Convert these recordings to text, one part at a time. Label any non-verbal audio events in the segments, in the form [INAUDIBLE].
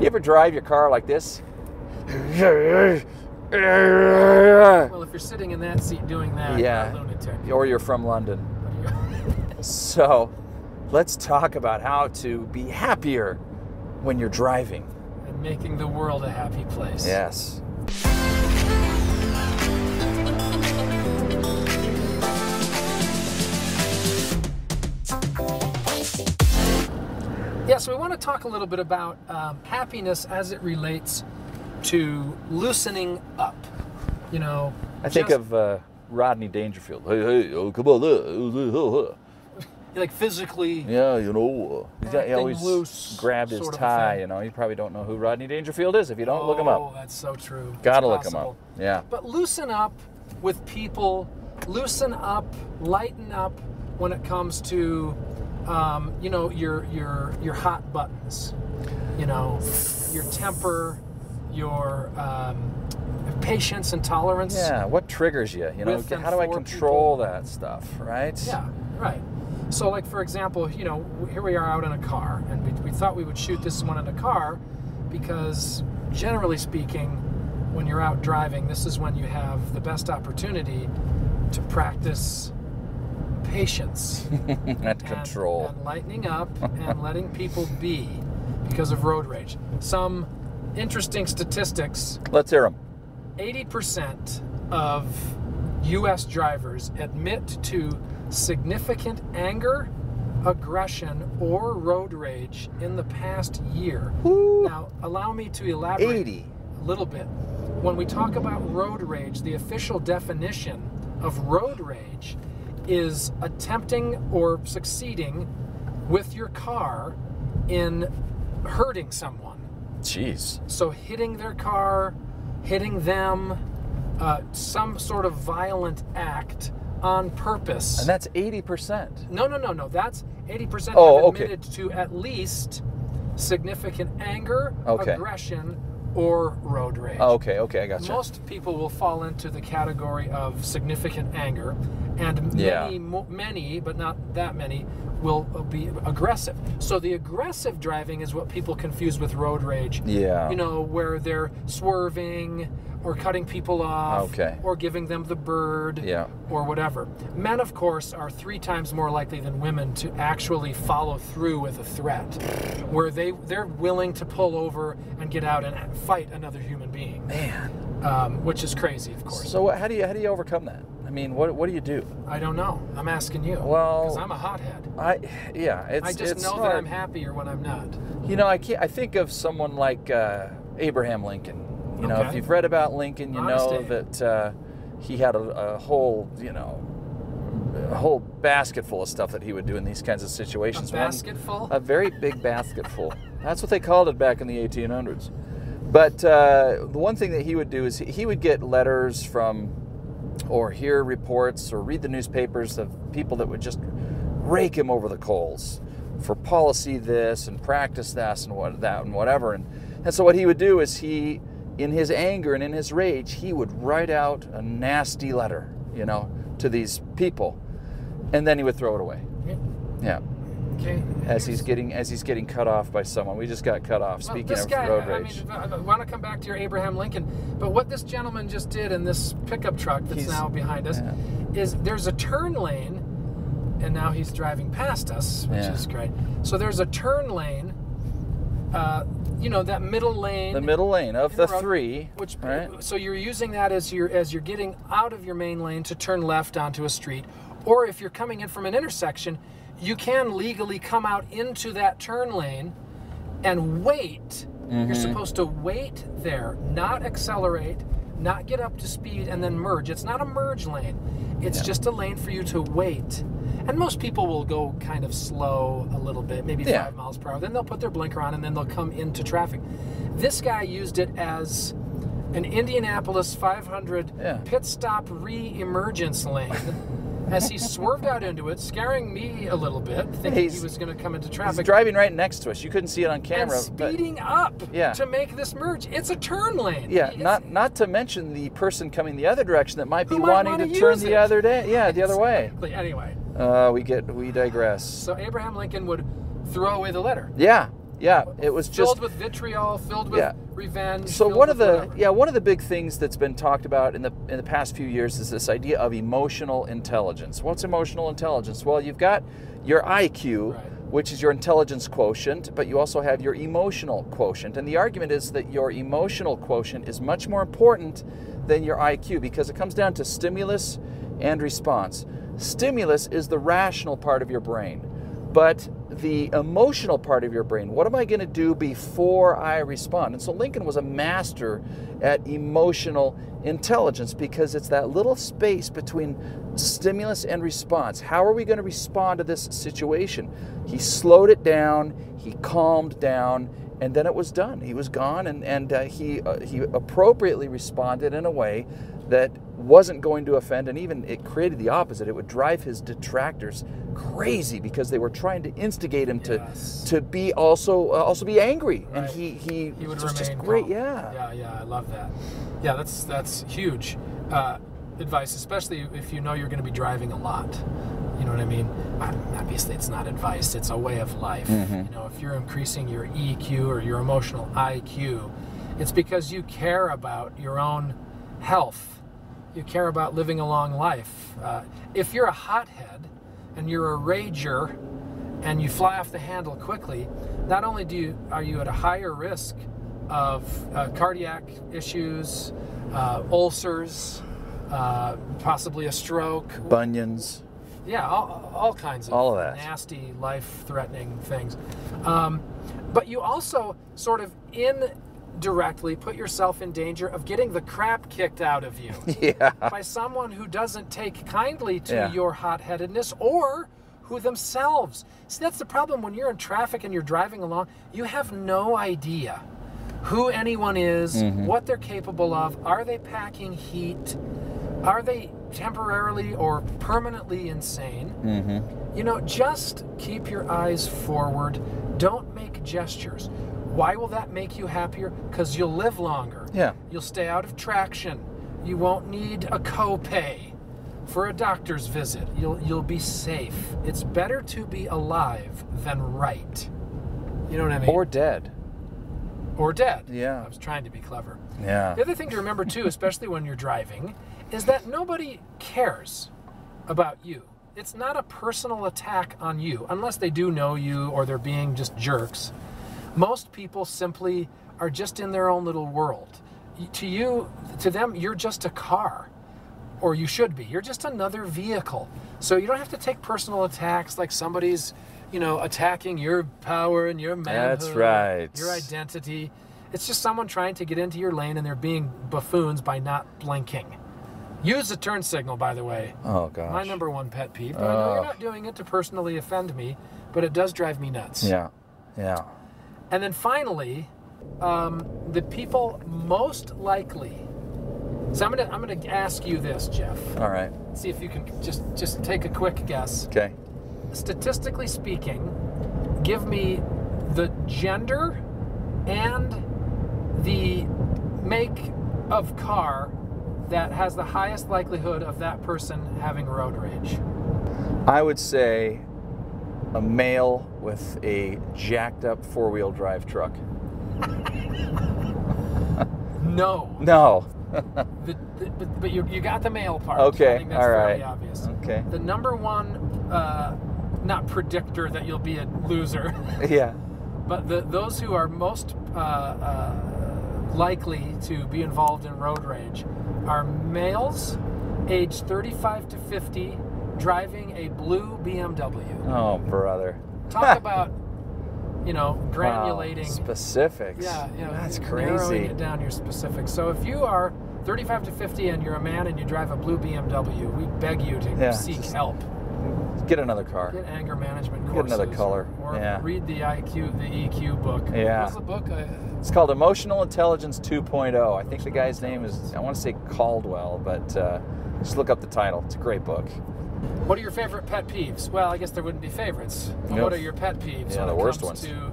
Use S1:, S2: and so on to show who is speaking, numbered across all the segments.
S1: You ever drive your car like this?
S2: Well, if you're sitting in that seat doing that,
S1: Yeah.
S2: you're.
S1: Or you're from London. So, let's talk about how to be happier when you're driving.
S2: and making the world a happy place.
S1: Yes.
S2: Talk a little bit about um, happiness as it relates to loosening up. You know,
S1: I think of uh, Rodney Dangerfield. Hey, hey, oh, come on. uh, uh, uh, uh. [LAUGHS]
S2: like physically.
S1: Yeah, you know, uh, he's got- he always
S2: loose
S1: grabbed his
S2: sort of a
S1: tie. You know, you probably don't know who Rodney Dangerfield is if you don't look him up.
S2: Oh, that's so true.
S1: Gotta
S2: It's
S1: look him up. Yeah.
S2: But loosen up with people, loosen up, lighten up when it comes to, um, you know, your your your hot buttons. You know, your temper, your um, patience and tolerance.
S1: Yeah. What triggers you? You know, how do I control
S2: people.
S1: that stuff? Right.
S2: Yeah, right. So, like for example, you know, here we are out in a car, and we, we thought we would shoot this one in a car because, generally speaking, when you're out driving, this is when you have the best opportunity to practice patience [LAUGHS]
S1: and
S2: and-
S1: control.
S2: and, lightening up [LAUGHS] and letting people be because of road rage. Some interesting statistics
S1: Let's hear them.
S2: 80% of US drivers admit to significant anger, aggression, or road rage in the past year. Now, allow me to elaborate
S1: 80.
S2: a little bit. When we talk about road rage, the official definition of road rage is attempting or succeeding with your car in hurting someone.
S1: Jeez.
S2: So hitting their car, hitting them, uh, some sort of violent act on purpose.
S1: And that's 80%.
S2: no, no, no, no. That's 80%
S1: Oh,
S2: have
S1: okay.
S2: admitted to at least significant anger,
S1: Okay.
S2: aggression, or road rage.
S1: Oh, okay, okay, I got you.
S2: Most people will fall into the category of significant anger, and
S1: Yeah.
S2: many, mo- many, but not that many, will be aggressive. So the aggressive driving is what people confuse with road rage.
S1: Yeah.
S2: You know, where they're swerving or cutting people off,
S1: Okay.
S2: or giving them the bird,
S1: Yeah.
S2: or whatever. Men, of course, are three times more likely than women to actually follow through with a threat, where they they're willing to pull over and get out and fight another human being
S1: Man.
S2: um, which is crazy, of course.
S1: So how do you how do you overcome that? I mean, what what do you do?
S2: I don't know. I'm asking you.
S1: Well-
S2: because I'm a hothead.
S1: I yeah, it's
S2: I just
S1: it's
S2: know
S1: hard.
S2: that I'm happier when I'm not.
S1: You know, I can't, I think of someone like uh, Abraham Lincoln. You know, if you've read about Lincoln, you
S2: Honest
S1: know
S2: Abe.
S1: that uh, he had a, a whole, you know, a whole basket full of stuff that he would do in these kinds of
S2: A
S1: situations. One-
S2: basket full.
S1: a very big basket full. That's what they called it back in the 1800s. But uh, the one thing that he would do is he would get letters from, or hear reports, or read the newspapers of people that would just rake him over the coals for policy this and practice this and what that and whatever. And, and so what he would do is he, in his anger and in his rage, he would write out a nasty letter, you know, to these people, and then he would throw it away. Yeah
S2: okay.
S1: as he's getting as he's getting cut off by someone. We just got cut off.
S2: Well,
S1: Speaking of
S2: guy,
S1: road
S2: I
S1: rage,
S2: mean, I want to come back to your Abraham Lincoln, but what this gentleman just did in this pickup truck that's
S1: He's-
S2: now behind us
S1: yeah.
S2: is there's a turn lane, and now he's driving past us, which
S1: Yeah.
S2: is great. So there's a turn lane, uh, you know, that middle lane.
S1: the middle lane of the
S2: the road,
S1: three,
S2: Which
S1: right?
S2: so you're using that as you're as you're getting out of your main lane to turn left onto a street, or if you're coming in from an intersection, you can legally come out into that turn lane and wait.
S1: Mm-hmm.
S2: You're supposed to wait there, not accelerate, not get up to speed and then merge. It's not a merge lane. It's just a lane for you to wait. And most people will go kind of slow a little bit, maybe
S1: Yeah.
S2: five miles per hour. Then they'll put their blinker on and then they'll come into traffic. This guy used it as an Indianapolis 500
S1: Yeah.
S2: pit stop re-emergence lane [LAUGHS] as he swerved out into it, scaring me a little bit, thinking he was going to come into traffic.
S1: He's driving right next to us. You couldn't see it on
S2: and
S1: camera, but
S2: speeding up
S1: Yeah.
S2: to make this merge. It's a turn lane.
S1: yeah,
S2: It's-
S1: not not to mention the person coming the other direction that might be
S2: might
S1: wanting
S2: wanna
S1: turn
S2: use
S1: the other day. Yeah, the other way.
S2: Anyway,
S1: Uh, we get we digress.
S2: so Abraham Lincoln would throw away the letter.
S1: Yeah, Yeah, it was
S2: filled
S1: just filled
S2: with vitriol, filled with
S1: Yeah.
S2: revenge.
S1: so one of the
S2: whatever.
S1: yeah one of the big things that's been talked about in the in the past few years is this idea of emotional intelligence. What's emotional intelligence? Well, you've got your IQ,
S2: Right.
S1: which is your intelligence quotient, but you also have your emotional quotient. And the argument is that your emotional quotient is much more important than your IQ because it comes down to stimulus and response. Stimulus is the rational part of your brain. But the emotional part of your brain, what am I going to do before I respond? And so Lincoln was a master at emotional intelligence because it's that little space between stimulus and response. How are we going to respond to this situation? He slowed it down, he calmed down, and then it was done. He was gone, and, and uh, he, uh, he appropriately responded in a way that wasn't going to offend, and even it created the opposite. It would drive his detractors crazy because they were trying to instigate him
S2: Yes.
S1: to to be also uh, also be angry, and he he,
S2: He would
S1: was just great.
S2: calm.
S1: Yeah.
S2: Yeah, yeah, I love that. Yeah, that's that's huge uh, advice, especially if you know you're going to be driving a lot. You know what I mean? Obviously, it's not advice; it's a way of life.
S1: Mm-hmm.
S2: You know, if you're increasing your EQ or your emotional IQ, it's because you care about your own health. You care about living a long life. Uh, if you're a hothead and you're a rager and you fly off the handle quickly, not only do you are you at a higher risk of uh, cardiac issues, uh, ulcers, uh, possibly a stroke,
S1: Bunions.
S2: yeah, all, all kinds of
S1: All of that.
S2: nasty, life-threatening things. Um, but you also sort of indirectly put yourself in danger of getting the crap kicked out of you [LAUGHS]
S1: Yeah.
S2: by someone who doesn't take kindly to
S1: Yeah.
S2: your hot-headedness or who themselves. See, that's the problem when you're in traffic and you're driving along. You have no idea who anyone is,
S1: Mm-hmm.
S2: what they're capable of. Are they packing heat? Are they temporarily or permanently insane?
S1: Mm-hmm.
S2: You know, just keep your eyes forward. Don't make gestures. Why will that make you happier? Because you'll live longer.
S1: Yeah.
S2: You'll stay out of traction. You won't need a copay for a doctor's visit. You'll you'll be safe. It's better to be alive than right. You know what I mean?
S1: Or dead.
S2: or dead.
S1: Yeah.
S2: I was trying to be clever.
S1: Yeah.
S2: The other thing to remember too, [LAUGHS] especially when you're driving, is that nobody cares about you. It's not a personal attack on you, unless they do know you or they're being just jerks. Most people simply are just in their own little world. To you, to them, you're just a car, or you should be. You're just another vehicle. So you don't have to take personal attacks like somebody's, you know, attacking your power and your manhood,
S1: That's right.
S2: your identity. It's just someone trying to get into your lane and they're being buffoons by not blinking. Use the turn signal, by the way.
S1: Oh gosh.
S2: My number one pet peeve. But I know you're
S1: Oh.
S2: not doing it to personally offend me, but it does drive me nuts.
S1: Yeah. Yeah.
S2: And then finally, um, the people most likely. So I'm gonna I'm gonna ask you this, Jeff.
S1: All right.
S2: See if you can just just take a quick guess.
S1: Okay.
S2: Statistically speaking, give me the gender and the make of car that has the highest likelihood of that person having road rage.
S1: I would say a male with a jacked up four wheel drive truck.
S2: No. [LAUGHS]
S1: No.
S2: The, the, but, but you, you got the male part.
S1: Okay,
S2: I think that's
S1: all right.
S2: obvious.
S1: Okay.
S2: The number one, uh, not predictor that you'll be a loser, [LAUGHS]
S1: Yeah.
S2: but the, those who are most uh, uh, likely to be involved in road rage are males aged 35 to 50 driving a blue BMW.
S1: Oh, brother.
S2: Talk about, you know,
S1: Wow.
S2: granulating.
S1: Specifics.
S2: Yeah, yeah.
S1: That's
S2: Narrowing
S1: crazy.
S2: it down your specifics. So if you are 35 to 50 and you're a man and you drive a blue BMW, we beg you to
S1: Yeah,
S2: seek help.
S1: Get another car.
S2: Get anger management
S1: Get another color,
S2: Or
S1: yeah.
S2: read the IQ, the EQ book.
S1: Yeah.
S2: What's the book? Uh,
S1: It's called Emotional Intelligence 2.0. I think the guy's name is, I want to say Caldwell, but uh, just look up the title. It's a great book.
S2: What are your favorite pet peeves? Well, I guess there wouldn't be favorites.
S1: Nope.
S2: What are your pet peeves
S1: Yeah,
S2: when
S1: the
S2: it
S1: worst
S2: comes
S1: ones.
S2: to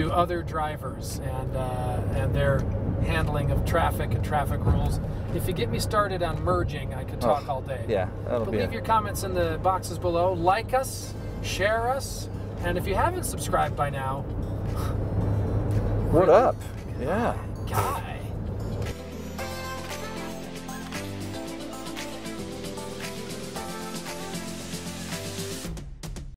S2: to other drivers and uh, and their handling of traffic and traffic rules? If you get me started on merging, I could talk
S1: Oh,
S2: all day.
S1: Yeah, that'll
S2: But
S1: be
S2: leave your comments in the boxes below. Like us, share us, and if you haven't subscribed by now,
S1: What up? Yeah.
S2: Guy.